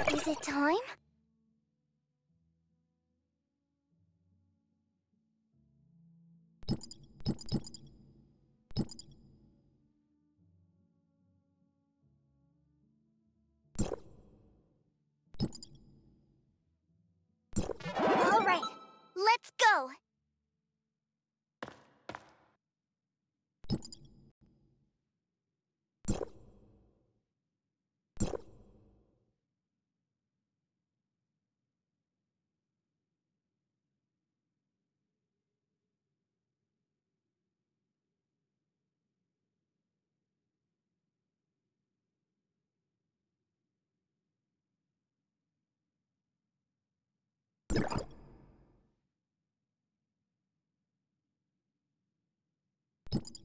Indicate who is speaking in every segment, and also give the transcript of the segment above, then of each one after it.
Speaker 1: Is it time? you.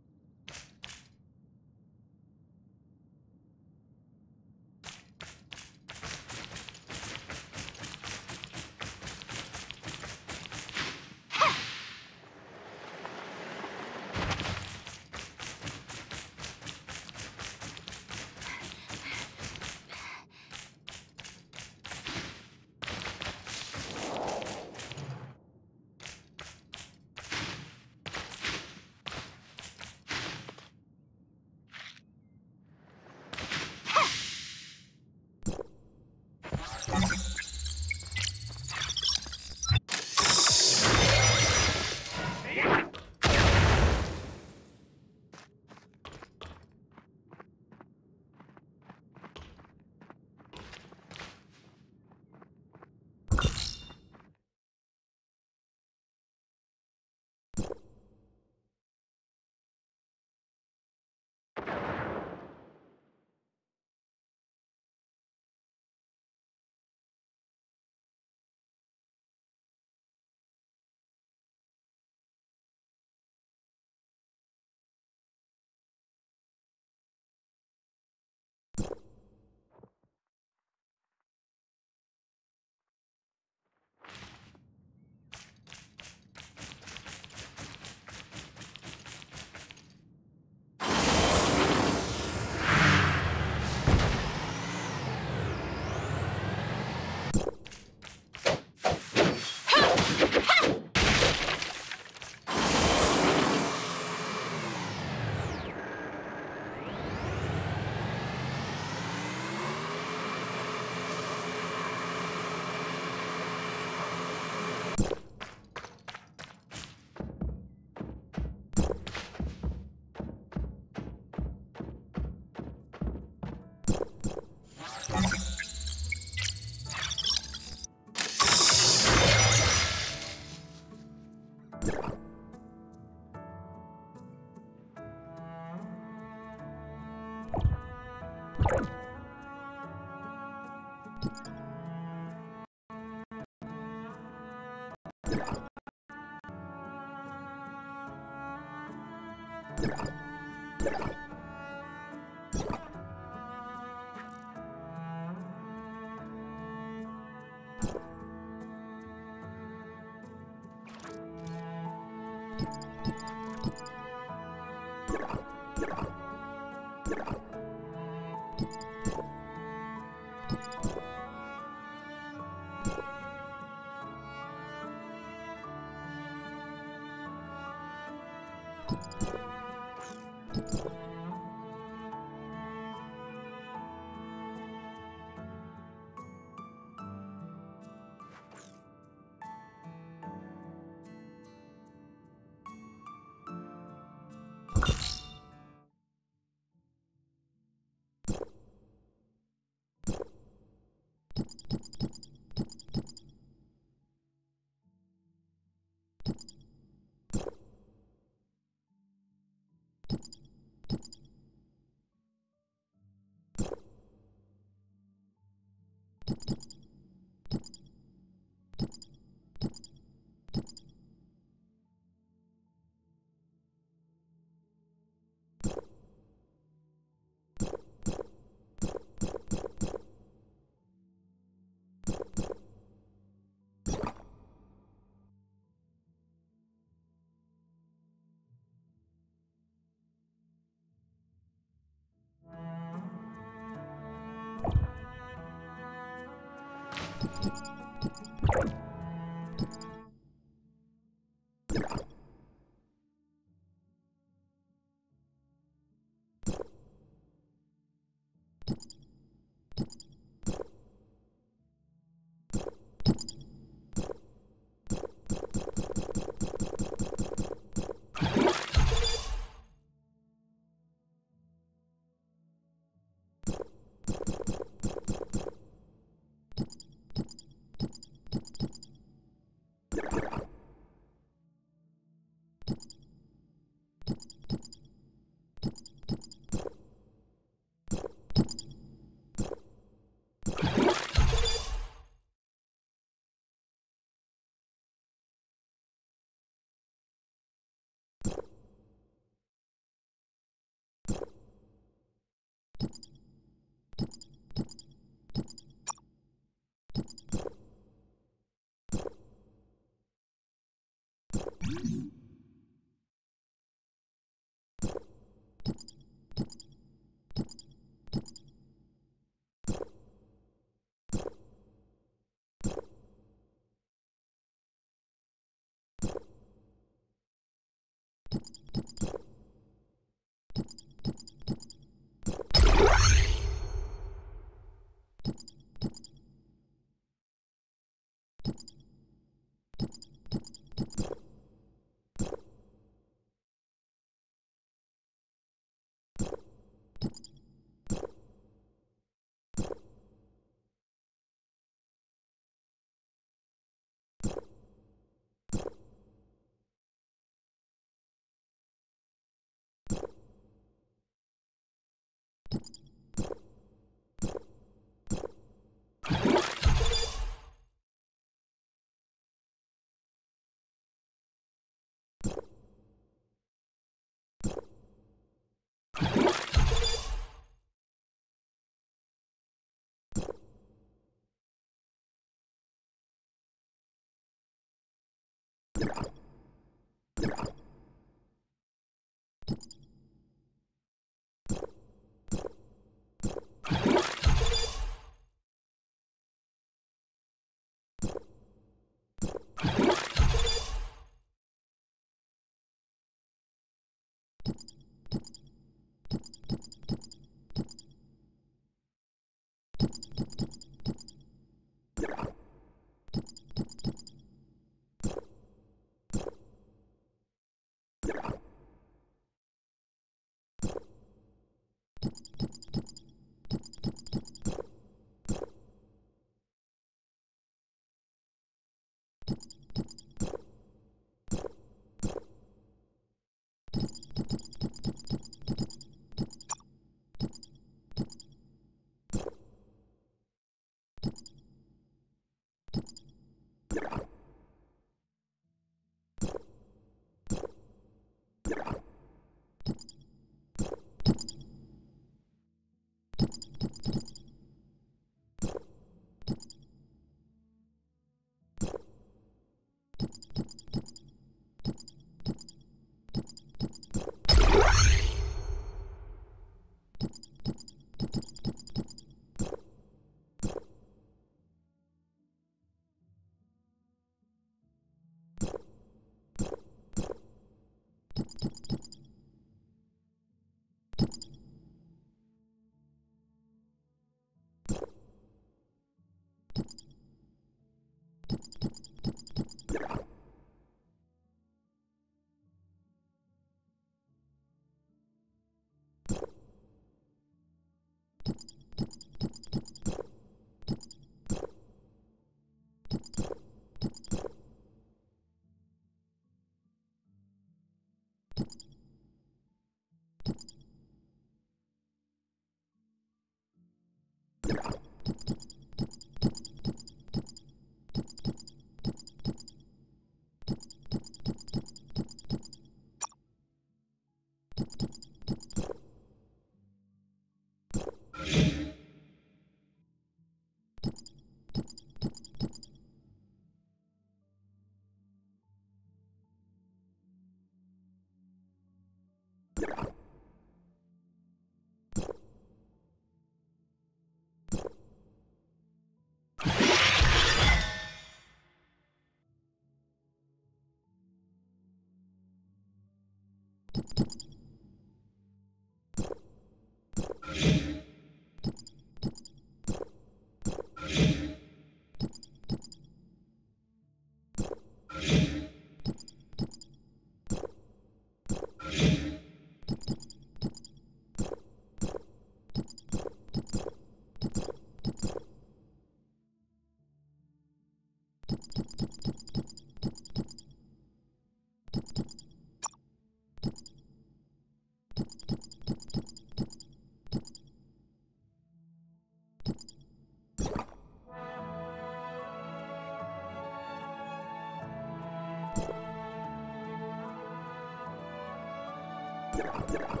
Speaker 1: Is currently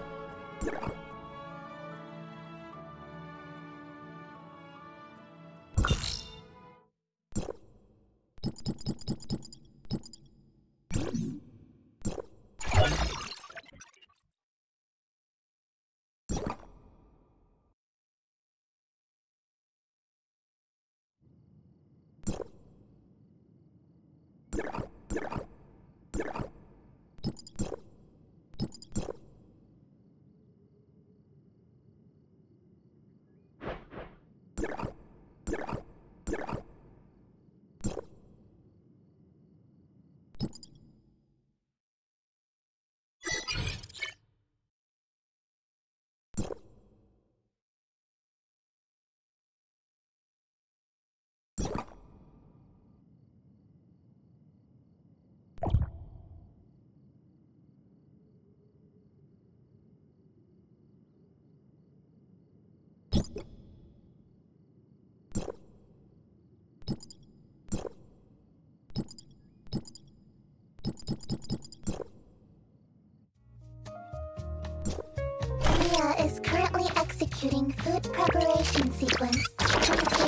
Speaker 1: executing food preparation sequence.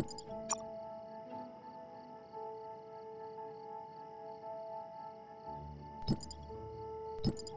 Speaker 1: Thank you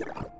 Speaker 1: Yeah.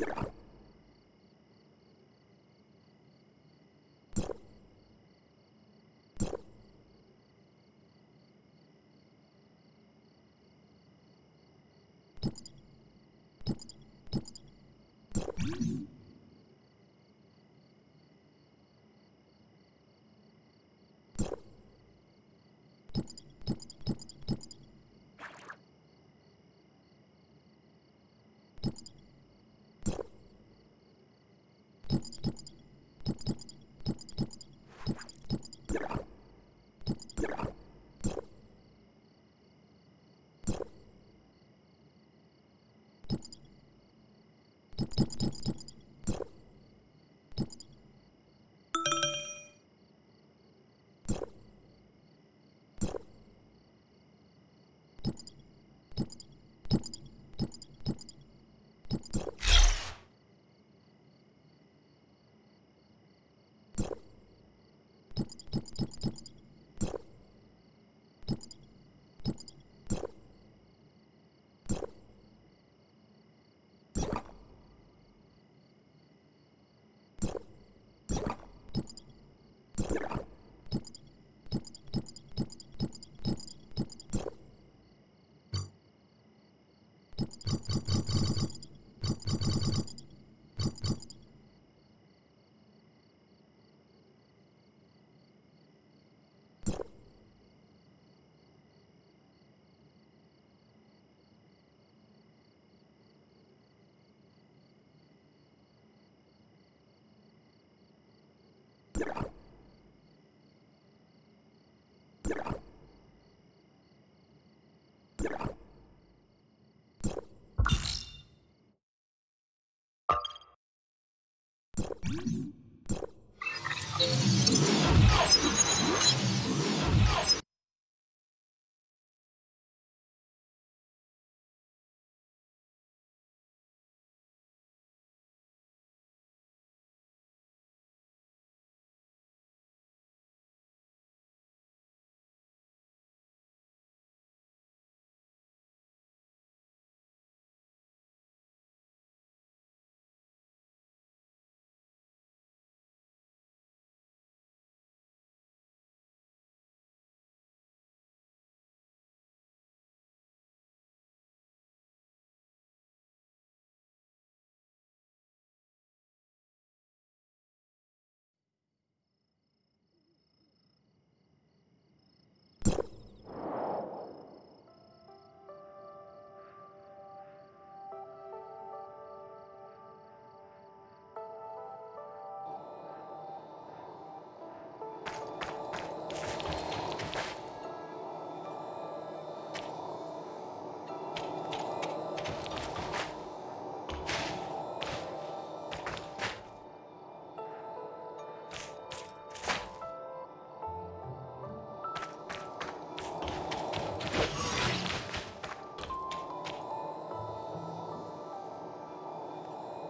Speaker 1: Yeah. Yeah.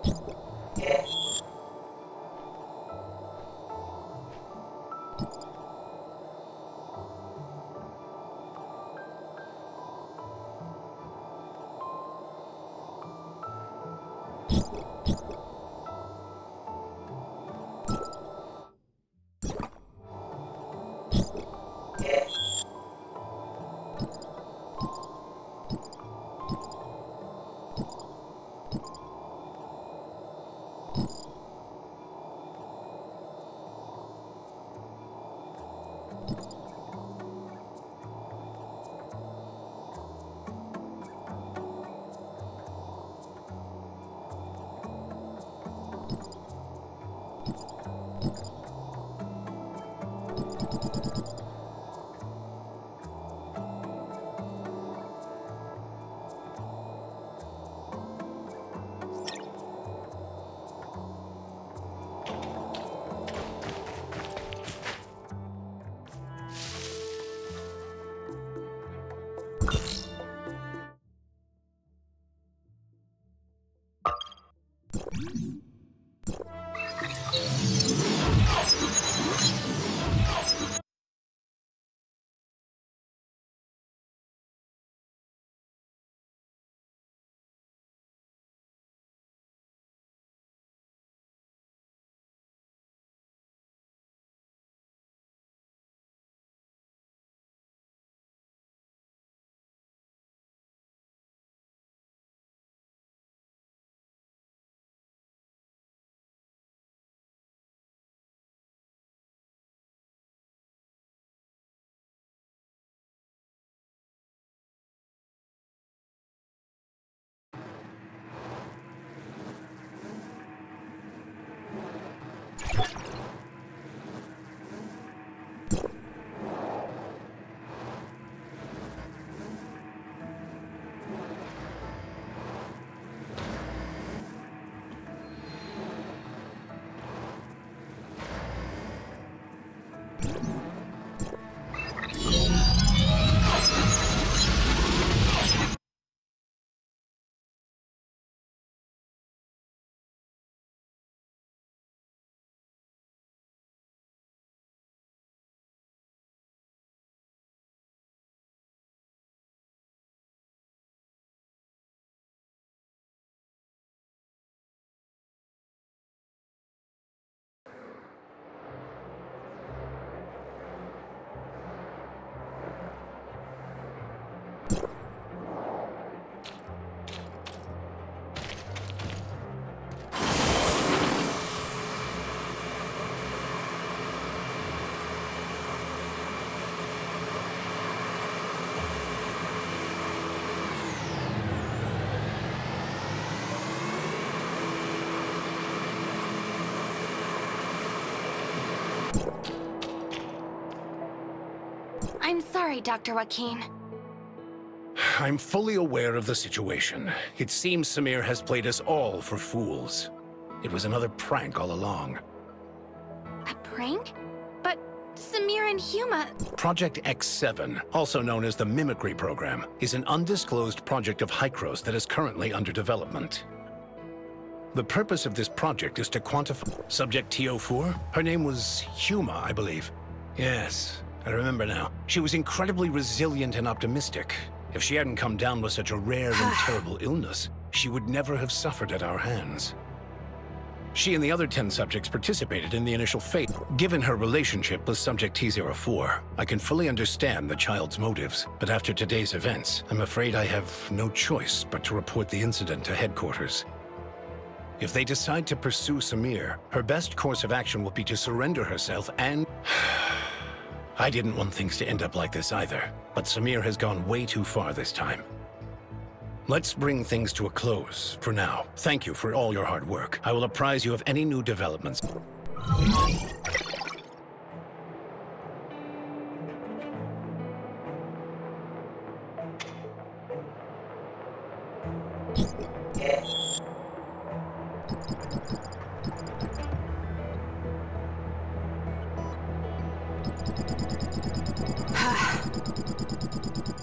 Speaker 1: you.
Speaker 2: I'm sorry, Dr. Joaquin.
Speaker 3: I'm fully aware of the situation. It seems Samir has played us all for fools. It was another prank all along.
Speaker 2: A prank? But Samir and Huma...
Speaker 3: Project X7, also known as the Mimicry Program, is an undisclosed project of Hykros that is currently under development. The purpose of this project is to quantify... Subject TO4? Her name was Huma, I believe. Yes, I remember now. She was incredibly resilient and optimistic. If she hadn't come down with such a rare and terrible illness, she would never have suffered at our hands. She and the other 10 subjects participated in the initial fate. Given her relationship with Subject T-04, I can fully understand the child's motives. But after today's events, I'm afraid I have no choice but to report the incident to headquarters. If they decide to pursue Samir, her best course of action will be to surrender herself and... I didn't want things to end up like this either, but Samir has gone way too far this time. Let's bring things to a close for now. Thank you for all your hard work. I will apprise you of any new developments.
Speaker 1: You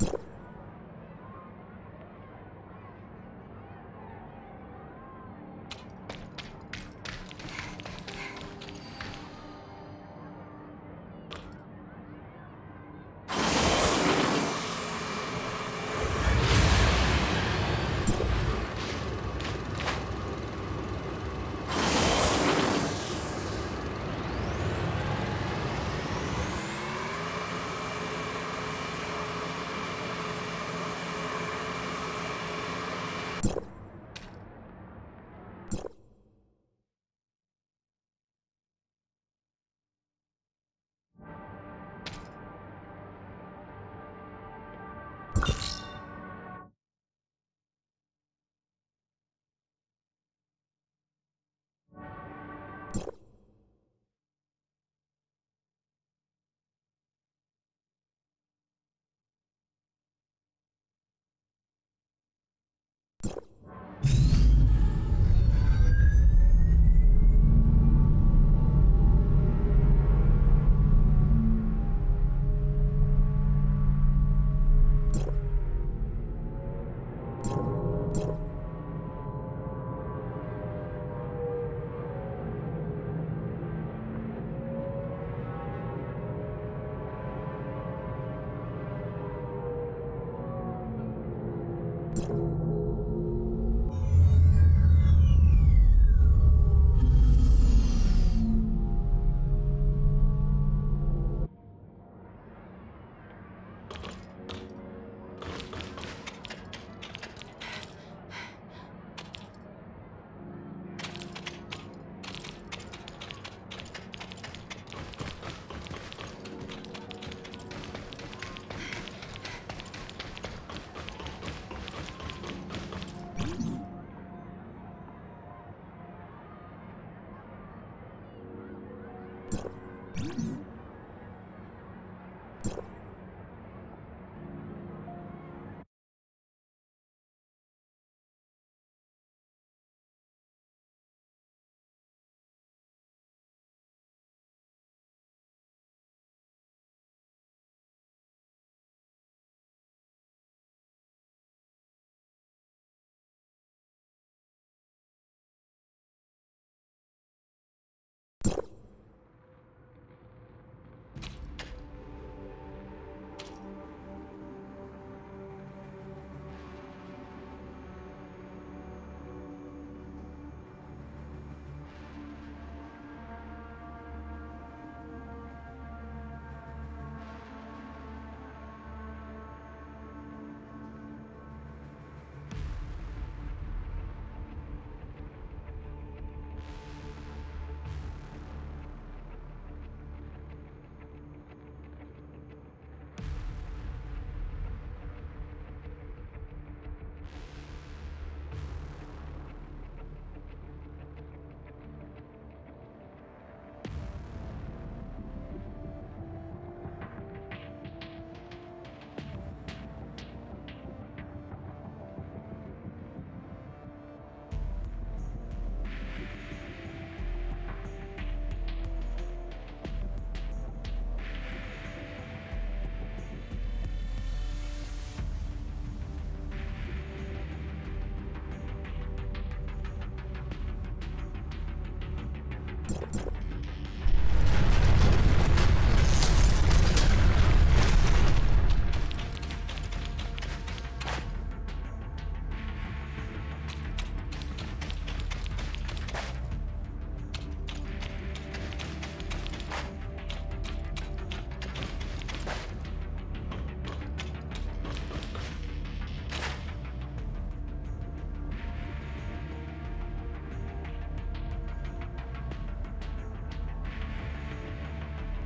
Speaker 3: you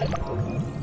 Speaker 3: うん。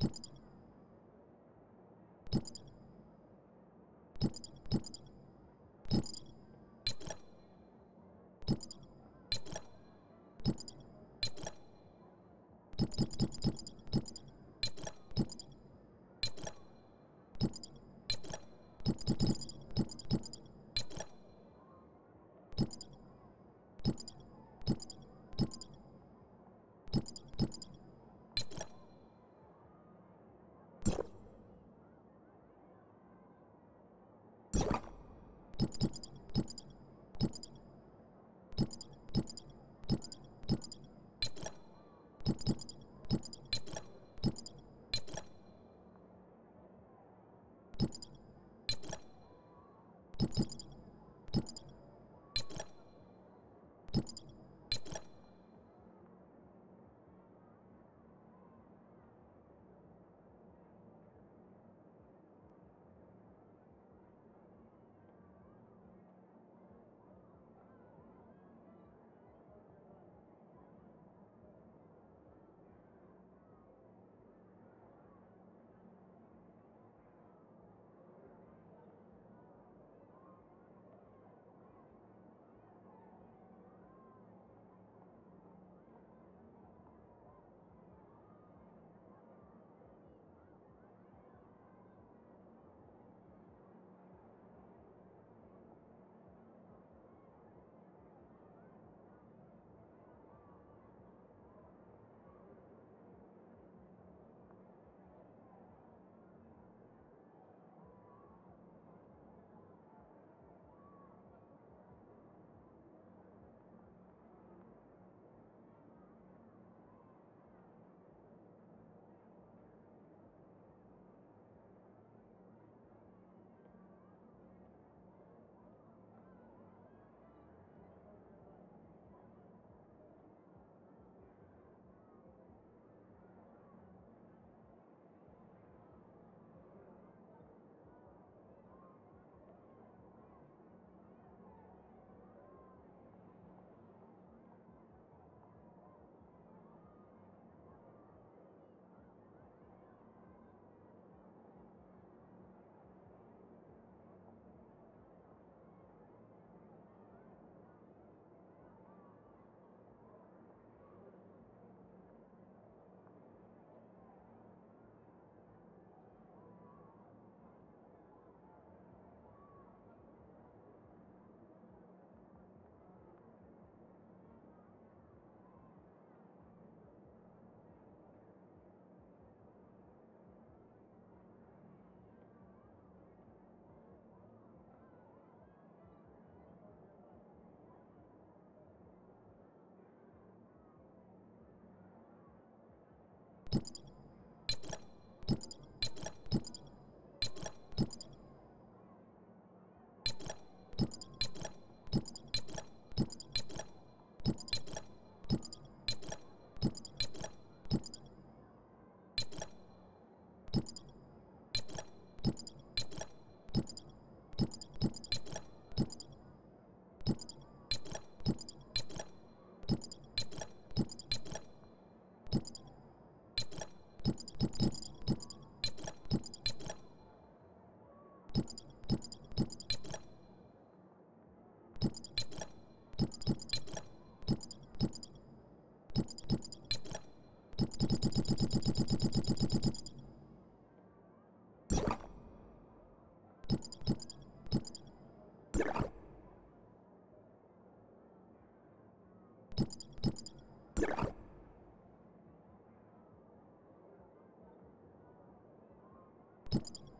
Speaker 3: you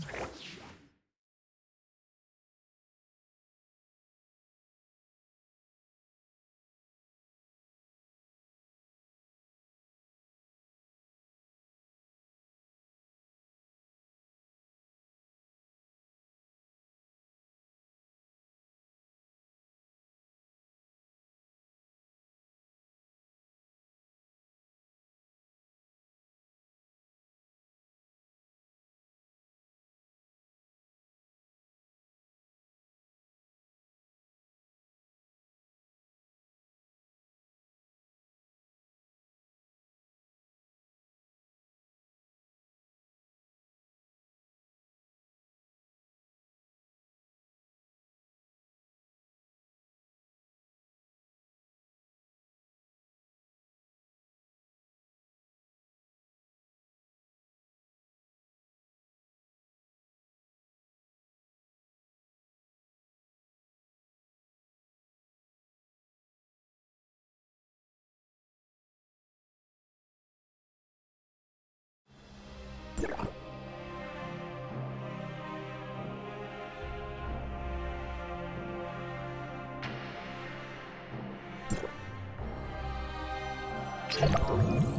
Speaker 3: you うん。